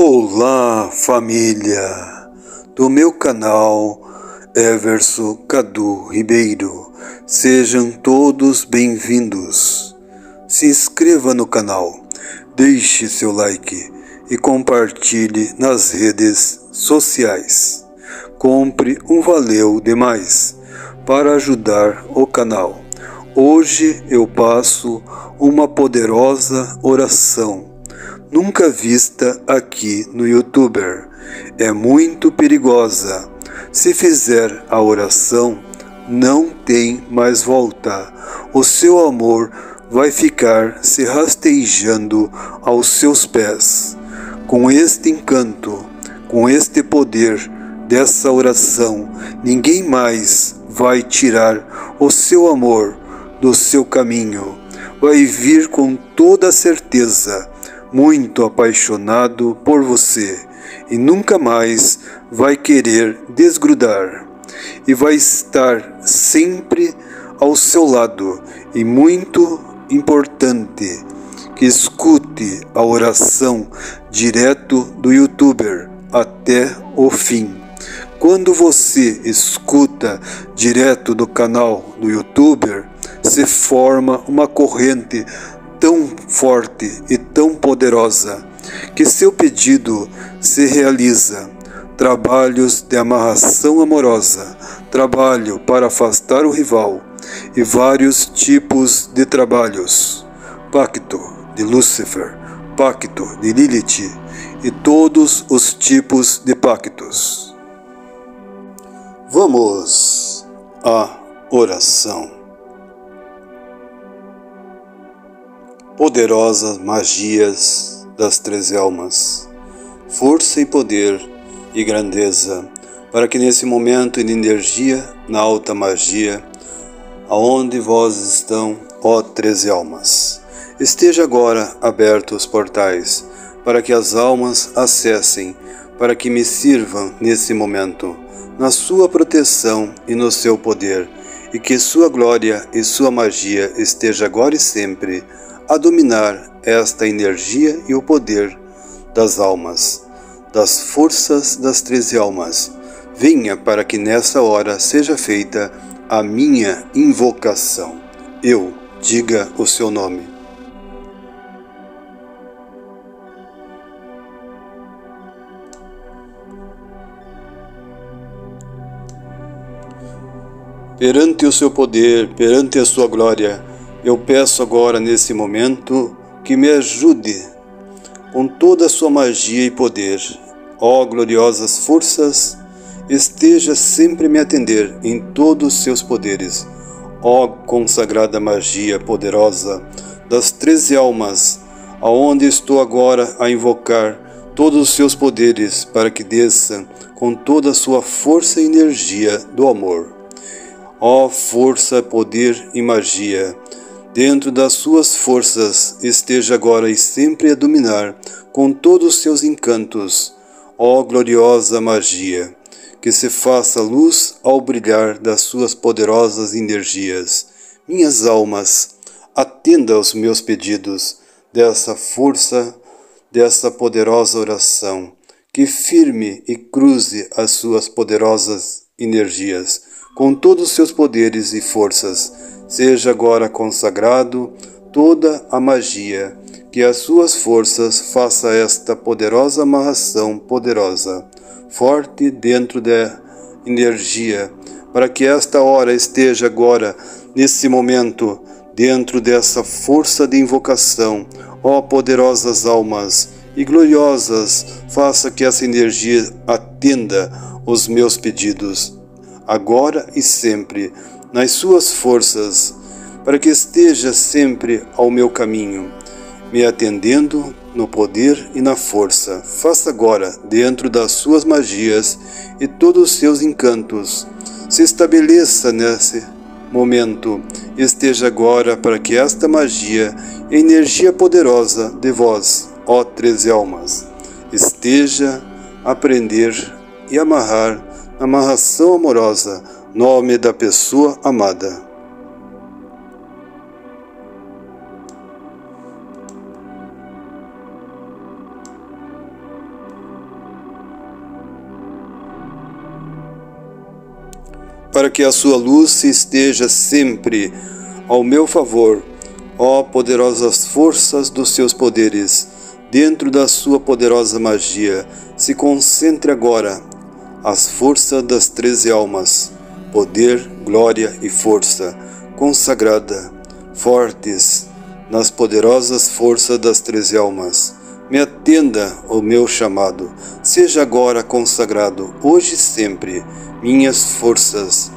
Olá, família do meu canal Everson Cadu Ribeiro. Sejam todos bem-vindos. Se inscreva no canal, deixe seu like e compartilhe nas redes sociais. Compre um valeu demais para ajudar o canal. Hoje eu passo uma poderosa oração nunca vista aqui no YouTuber. É muito perigosa. Se fizer a oração, não tem mais volta. O seu amor vai ficar se rastejando aos seus pés. Com este encanto, com este poder dessa oração, ninguém mais vai tirar o seu amor do seu caminho. Vai vir com toda certeza muito apaixonado por você e nunca mais vai querer desgrudar e vai estar sempre ao seu lado e muito importante que escute a oração direto do youtuber até o fim. Quando você escuta direto do canal do youtuber, se forma uma corrente tão forte e tão poderosa que seu pedido se realiza. Trabalhos de amarração amorosa, trabalho para afastar o rival e vários tipos de trabalhos. Pacto de Lúcifer, pacto de Lilith e todos os tipos de pactos. Vamos à oração. Poderosas magias das três almas, força e poder e grandeza, para que nesse momento de energia, na alta magia, aonde vós estão, ó treze almas, esteja agora abertos os portais, para que as almas acessem, para que me sirvam nesse momento, na sua proteção e no seu poder, e que sua glória e sua magia esteja agora e sempre a dominar esta energia e o poder das almas, das forças das treze almas. Venha para que nessa hora seja feita a minha invocação. Eu, diga o seu nome. Perante o seu poder, perante a sua glória, eu peço agora, nesse momento, que me ajude com toda a sua magia e poder. Ó gloriosas forças, esteja sempre me atender em todos os seus poderes. Ó consagrada magia poderosa das treze almas, aonde estou agora a invocar todos os seus poderes para que desça com toda a sua força e energia do amor. Ó força, poder e magia, dentro das suas forças, esteja agora e sempre a dominar com todos os seus encantos, ó gloriosa magia, que se faça luz ao brilhar das suas poderosas energias. Minhas almas, atenda aos meus pedidos dessa força, dessa poderosa oração, que firme e cruze as suas poderosas energias com todos os seus poderes e forças Seja agora consagrado toda a magia, que as suas forças faça esta poderosa amarração poderosa, forte dentro da energia, para que esta hora esteja agora, nesse momento, dentro dessa força de invocação, ó poderosas almas e gloriosas, faça que essa energia atenda os meus pedidos, agora e sempre nas suas forças, para que esteja sempre ao meu caminho, me atendendo no poder e na força. Faça agora, dentro das suas magias e todos os seus encantos, se estabeleça nesse momento. Esteja agora para que esta magia energia poderosa de vós, ó treze almas, esteja a prender e amarrar na amarração amorosa nome da pessoa amada. Para que a sua luz esteja sempre ao meu favor, ó poderosas forças dos seus poderes, dentro da sua poderosa magia, se concentre agora as forças das treze almas poder, glória e força, consagrada, fortes nas poderosas forças das treze almas. Me atenda o meu chamado, seja agora consagrado, hoje e sempre, minhas forças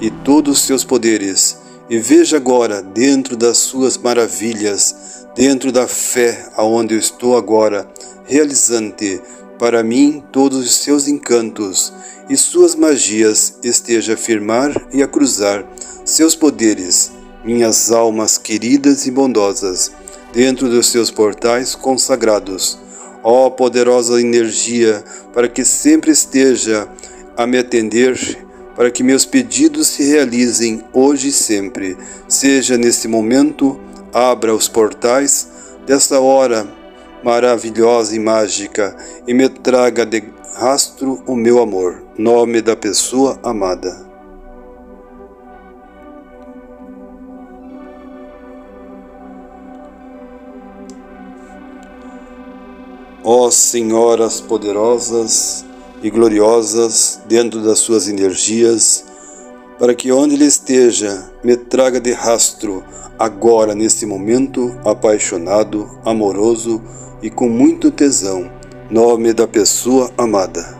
e todos os seus poderes, e veja agora, dentro das suas maravilhas, dentro da fé aonde eu estou agora, realizante para mim todos os seus encantos e suas magias esteja a firmar e a cruzar seus poderes, minhas almas queridas e bondosas, dentro dos seus portais consagrados. Ó poderosa energia, para que sempre esteja a me atender, para que meus pedidos se realizem hoje e sempre. Seja nesse momento, abra os portais desta hora maravilhosa e mágica e me traga de rastro o meu amor, nome da pessoa amada. Ó Senhoras poderosas e gloriosas dentro das suas energias, para que onde ele esteja me traga de rastro, agora neste momento, apaixonado, amoroso e com muito tesão, nome da pessoa amada.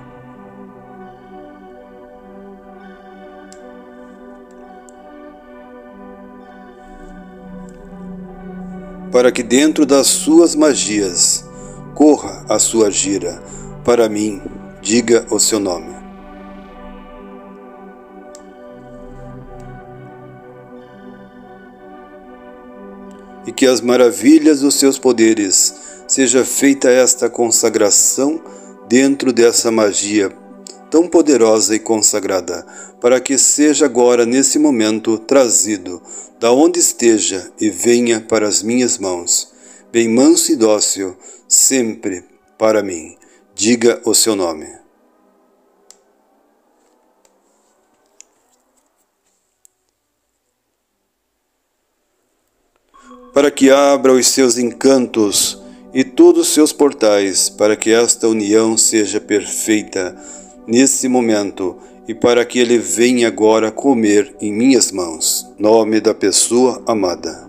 Para que dentro das suas magias corra a sua gira. Para mim, diga o seu nome. E que as maravilhas dos seus poderes seja feita esta consagração dentro dessa magia tão poderosa e consagrada, para que seja agora nesse momento trazido da onde esteja e venha para as minhas mãos, bem manso e dócil, sempre para mim. Diga o seu nome. Para que abra os seus encantos e todos os seus portais, para que esta união seja perfeita nesse momento e para que ele venha agora comer em minhas mãos. Nome da pessoa amada.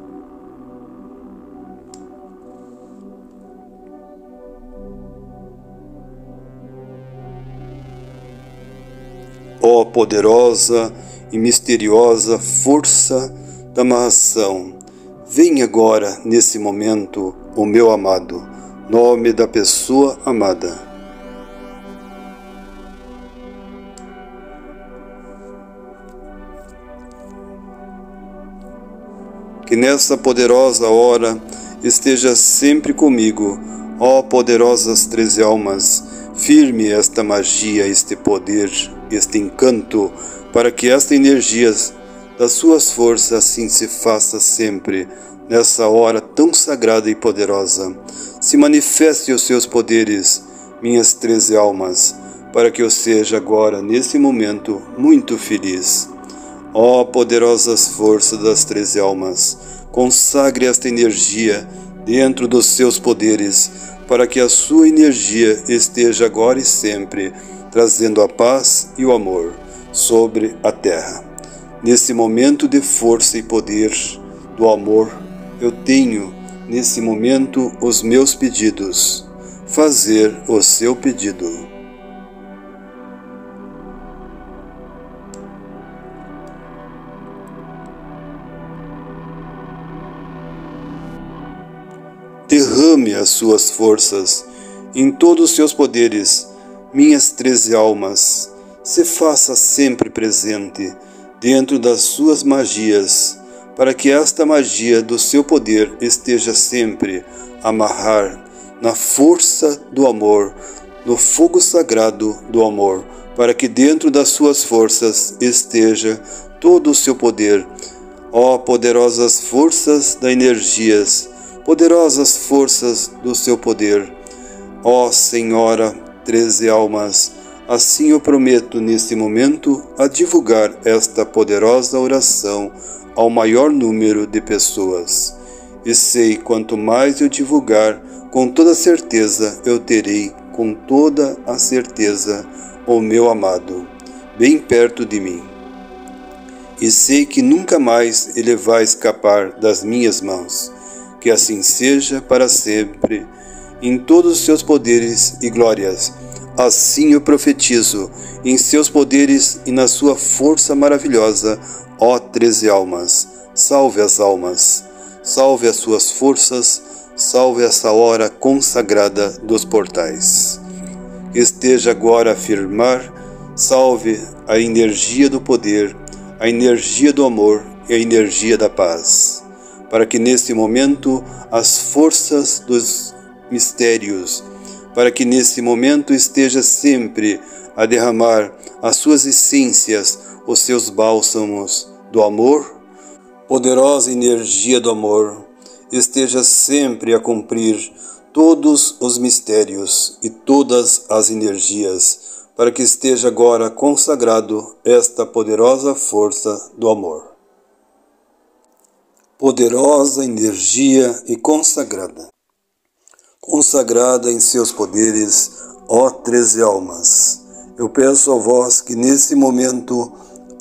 ó poderosa e misteriosa força da amarração, vem agora, nesse momento, o meu amado, nome da pessoa amada. Que nessa poderosa hora esteja sempre comigo, ó poderosas treze almas, firme esta magia, este poder, este encanto, para que esta energia das suas forças assim se faça sempre, nessa hora tão sagrada e poderosa. Se manifeste os seus poderes, minhas treze almas, para que eu seja agora, nesse momento, muito feliz. Ó oh, poderosas forças das treze almas, consagre esta energia dentro dos seus poderes, para que a sua energia esteja agora e sempre trazendo a paz e o amor sobre a terra. Nesse momento de força e poder do amor, eu tenho nesse momento os meus pedidos. Fazer o seu pedido. derrame as suas forças em todos os seus poderes minhas treze almas, se faça sempre presente dentro das suas magias, para que esta magia do seu poder esteja sempre amarrar na força do amor, no fogo sagrado do amor, para que dentro das suas forças esteja todo o seu poder. Ó poderosas forças da energias, poderosas forças do seu poder. Ó Senhora, treze almas, Assim eu prometo neste momento a divulgar esta poderosa oração ao maior número de pessoas. E sei quanto mais eu divulgar, com toda certeza eu terei, com toda a certeza, o meu amado, bem perto de mim. E sei que nunca mais ele vai escapar das minhas mãos. Que assim seja para sempre, em todos os seus poderes e glórias Assim eu profetizo, em seus poderes e na sua força maravilhosa, ó treze almas, salve as almas, salve as suas forças, salve essa hora consagrada dos portais. Esteja agora a afirmar, salve a energia do poder, a energia do amor e a energia da paz, para que neste momento as forças dos mistérios para que nesse momento esteja sempre a derramar as suas essências, os seus bálsamos do amor, poderosa energia do amor, esteja sempre a cumprir todos os mistérios e todas as energias, para que esteja agora consagrado esta poderosa força do amor. Poderosa energia e consagrada consagrada em seus poderes, ó treze almas. Eu peço a vós que nesse momento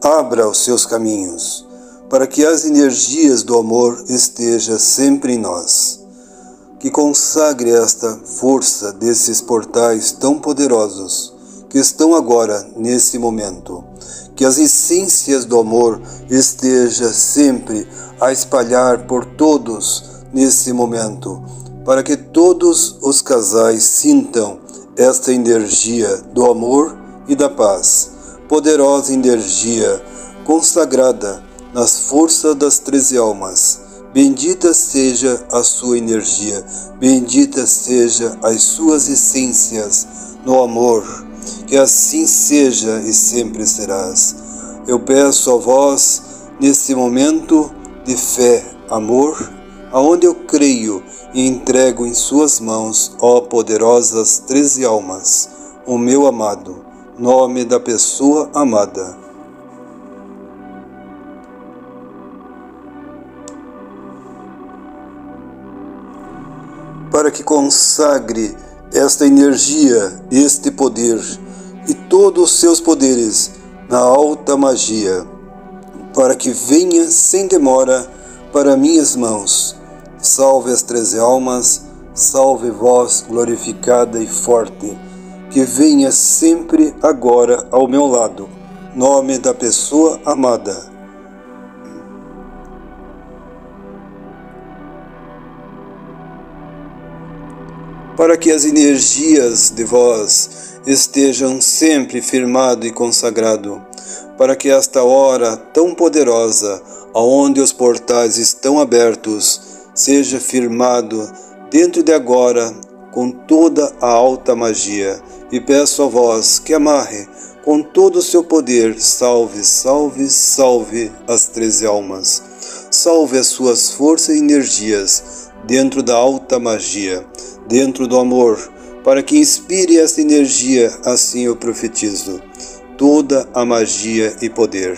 abra os seus caminhos, para que as energias do amor estejam sempre em nós. Que consagre esta força desses portais tão poderosos que estão agora nesse momento. Que as essências do amor estejam sempre a espalhar por todos nesse momento para que todos os casais sintam esta energia do amor e da paz, poderosa energia consagrada nas forças das treze almas. Bendita seja a sua energia, bendita seja as suas essências no amor, que assim seja e sempre serás. Eu peço a vós, nesse momento de fé, amor, aonde eu creio e entrego em Suas mãos, ó poderosas treze almas, o meu amado, nome da pessoa amada. Para que consagre esta energia, este poder e todos os seus poderes na alta magia, para que venha sem demora para minhas mãos Salve as treze almas, salve vós glorificada e forte, que venha sempre agora ao meu lado, nome da pessoa amada. Para que as energias de vós estejam sempre firmado e consagrado, para que esta hora tão poderosa, aonde os portais estão abertos, seja firmado dentro de agora com toda a alta magia, e peço a vós que amarre com todo o seu poder, salve, salve, salve as treze almas, salve as suas forças e energias dentro da alta magia, dentro do amor, para que inspire essa energia, assim eu profetizo, toda a magia e poder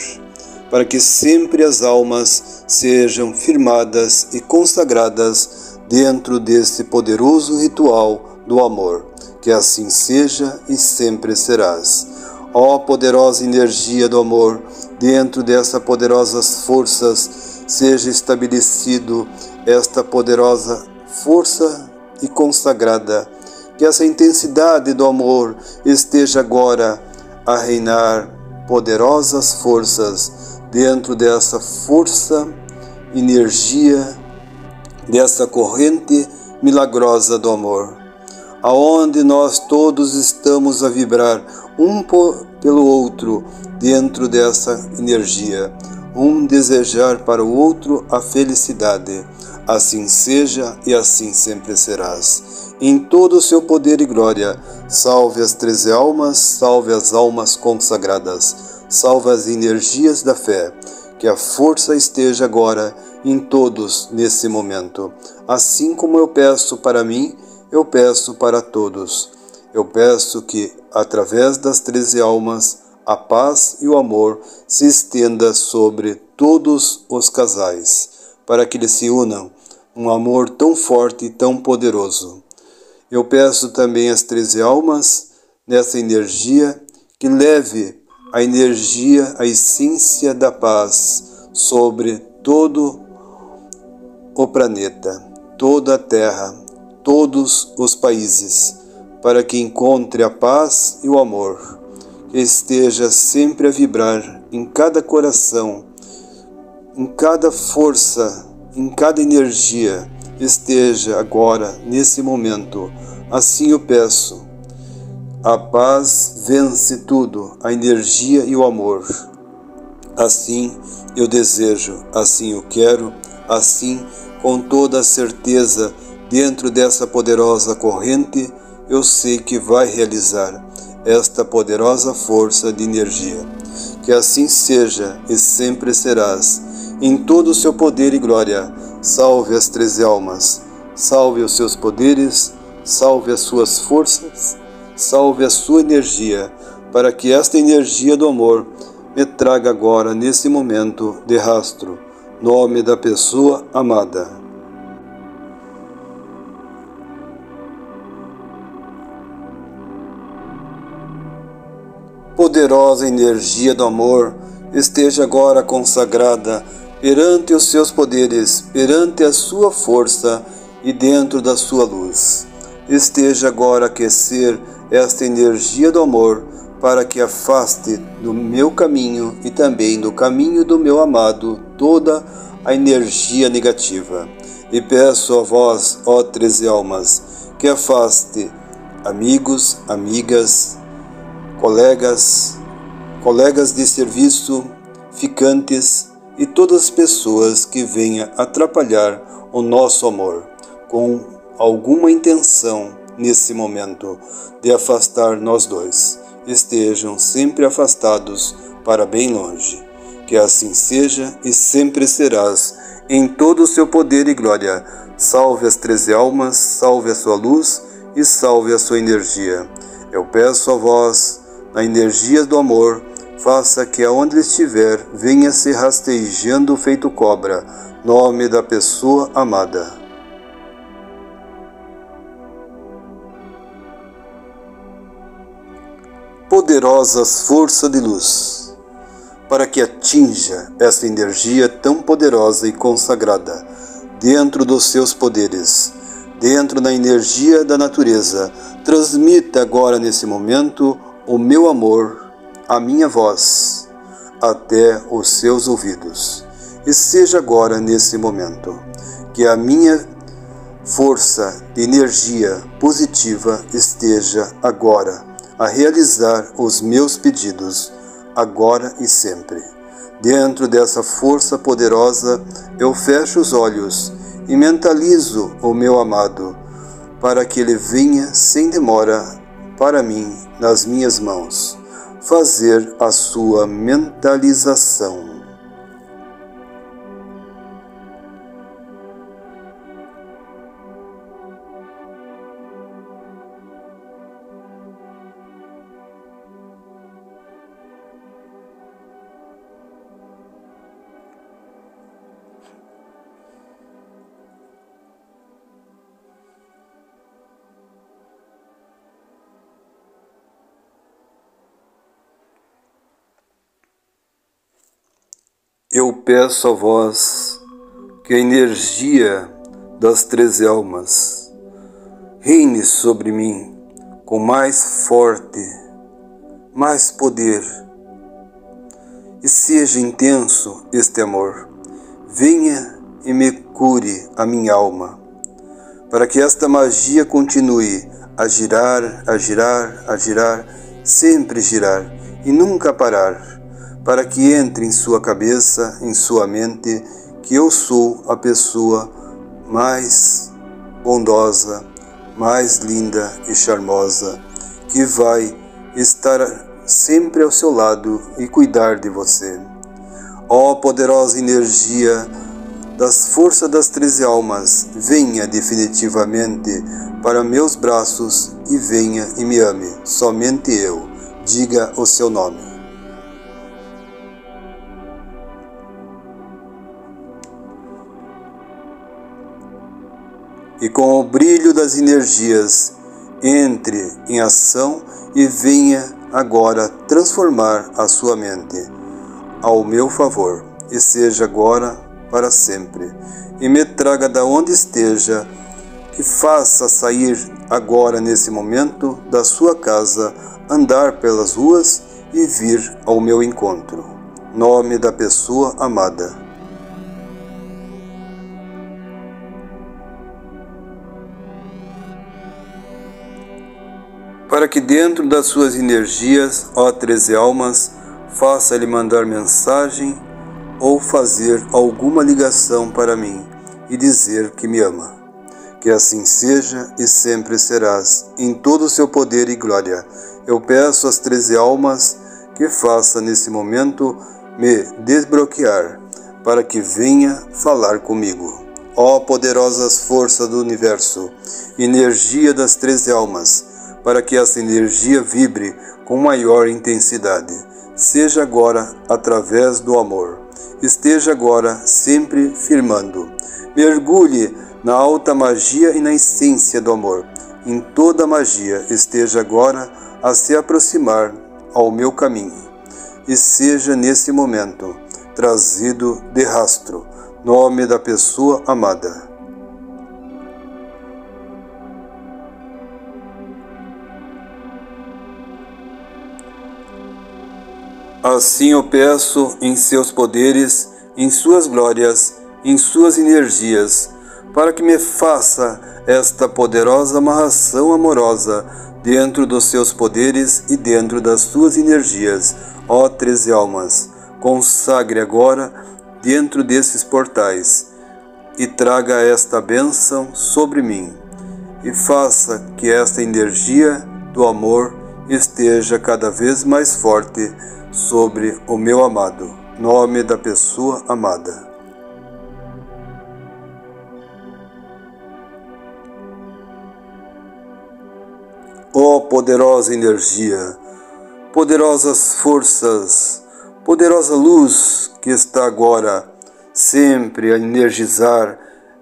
para que sempre as almas sejam firmadas e consagradas dentro desse poderoso ritual do amor. Que assim seja e sempre serás. Ó poderosa energia do amor, dentro dessas poderosas forças, seja estabelecido esta poderosa força e consagrada. Que essa intensidade do amor esteja agora a reinar poderosas forças dentro dessa força, energia, dessa corrente milagrosa do amor, aonde nós todos estamos a vibrar um pelo outro dentro dessa energia, um desejar para o outro a felicidade. Assim seja e assim sempre serás. Em todo o seu poder e glória, salve as treze almas, salve as almas consagradas salva as energias da fé, que a força esteja agora em todos nesse momento. Assim como eu peço para mim, eu peço para todos. Eu peço que, através das treze almas, a paz e o amor se estenda sobre todos os casais, para que eles se unam, um amor tão forte e tão poderoso. Eu peço também às treze almas, nessa energia, que leve a energia, a essência da paz sobre todo o planeta, toda a terra, todos os países, para que encontre a paz e o amor, que esteja sempre a vibrar em cada coração, em cada força, em cada energia, esteja agora, nesse momento. Assim eu peço a paz vence tudo, a energia e o amor. Assim eu desejo, assim eu quero, assim, com toda a certeza, dentro dessa poderosa corrente, eu sei que vai realizar esta poderosa força de energia. Que assim seja e sempre serás, em todo o seu poder e glória. Salve as treze almas, salve os seus poderes, salve as suas forças salve a sua energia, para que esta energia do amor me traga agora, nesse momento, de rastro, nome da pessoa amada. Poderosa energia do amor, esteja agora consagrada perante os seus poderes, perante a sua força e dentro da sua luz. Esteja agora a aquecer esta energia do amor para que afaste do meu caminho e também do caminho do meu amado toda a energia negativa. E peço a vós, ó treze almas, que afaste amigos, amigas, colegas, colegas de serviço, ficantes e todas as pessoas que venham atrapalhar o nosso amor com alguma intenção nesse momento de afastar nós dois. Estejam sempre afastados para bem longe. Que assim seja e sempre serás, em todo o seu poder e glória. Salve as treze almas, salve a sua luz e salve a sua energia. Eu peço a vós, na energia do amor, faça que aonde estiver venha se rastejando feito cobra, nome da pessoa amada. Poderosas forças de luz, para que atinja essa energia tão poderosa e consagrada dentro dos seus poderes, dentro da energia da natureza. Transmita agora nesse momento o meu amor, a minha voz, até os seus ouvidos. E seja agora nesse momento que a minha força de energia positiva esteja agora a realizar os meus pedidos, agora e sempre. Dentro dessa força poderosa, eu fecho os olhos e mentalizo o meu amado, para que ele venha sem demora para mim, nas minhas mãos, fazer a sua mentalização. Eu peço a vós que a energia das treze almas reine sobre mim com mais forte, mais poder, e seja intenso este amor. Venha e me cure a minha alma, para que esta magia continue a girar, a girar, a girar, sempre girar e nunca parar para que entre em sua cabeça, em sua mente, que eu sou a pessoa mais bondosa, mais linda e charmosa, que vai estar sempre ao seu lado e cuidar de você. Ó oh, poderosa energia das forças das treze almas, venha definitivamente para meus braços e venha e me ame, somente eu. Diga o seu nome. E com o brilho das energias, entre em ação e venha agora transformar a sua mente ao meu favor, e seja agora para sempre, e me traga da onde esteja, que faça sair agora nesse momento da sua casa, andar pelas ruas e vir ao meu encontro. Nome da pessoa amada. Para que dentro das suas energias, ó treze almas, faça-lhe mandar mensagem ou fazer alguma ligação para mim e dizer que me ama. Que assim seja e sempre serás, em todo o seu poder e glória. Eu peço às treze almas que faça nesse momento me desbloquear, para que venha falar comigo. Ó poderosas forças do universo, energia das treze almas, para que essa energia vibre com maior intensidade, seja agora através do amor esteja agora sempre firmando. Mergulhe na alta magia e na essência do amor. Em toda magia esteja agora a se aproximar ao meu caminho. E seja nesse momento trazido de rastro, nome da pessoa amada. Assim eu peço em seus poderes, em suas glórias, em suas energias, para que me faça esta poderosa amarração amorosa dentro dos seus poderes e dentro das suas energias, ó treze almas. Consagre agora dentro desses portais e traga esta bênção sobre mim e faça que esta energia do amor esteja cada vez mais forte sobre o meu amado, nome da pessoa amada. Ó oh, poderosa energia, poderosas forças, poderosa luz que está agora sempre a energizar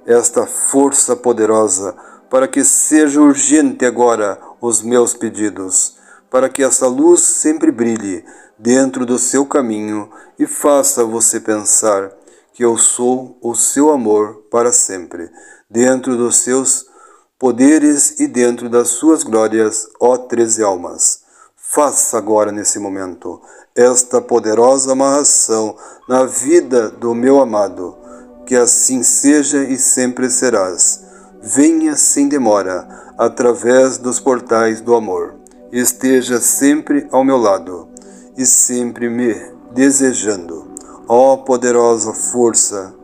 esta força poderosa para que seja urgente agora os meus pedidos, para que essa luz sempre brilhe dentro do seu caminho e faça você pensar que eu sou o seu amor para sempre, dentro dos seus poderes e dentro das suas glórias, ó treze almas. Faça agora, nesse momento, esta poderosa amarração na vida do meu amado, que assim seja e sempre serás. Venha sem demora, através dos portais do amor. Esteja sempre ao meu lado e sempre me desejando. Ó oh, poderosa força,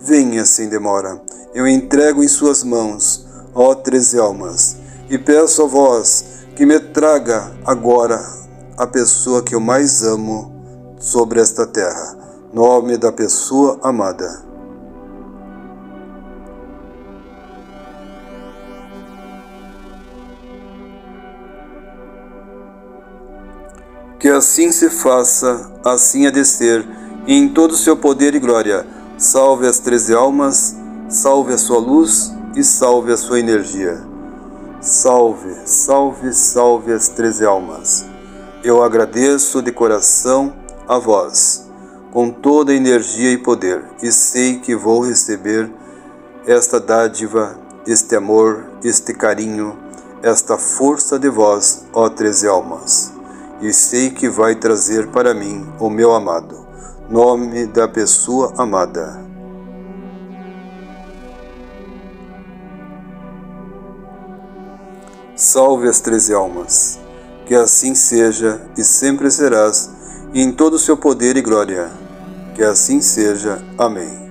venha sem demora. Eu entrego em suas mãos, ó treze almas, e peço a vós que me traga agora a pessoa que eu mais amo sobre esta terra. Nome da pessoa amada. Que assim se faça, assim a descer, em todo o seu poder e glória. Salve as treze almas, salve a sua luz e salve a sua energia. Salve, salve, salve as treze almas. Eu agradeço de coração a vós, com toda energia e poder, e sei que vou receber esta dádiva, este amor, este carinho, esta força de vós, ó treze almas e sei que vai trazer para mim o meu amado. Nome da pessoa amada. Salve as treze almas. Que assim seja e sempre serás, em todo o seu poder e glória. Que assim seja. Amém.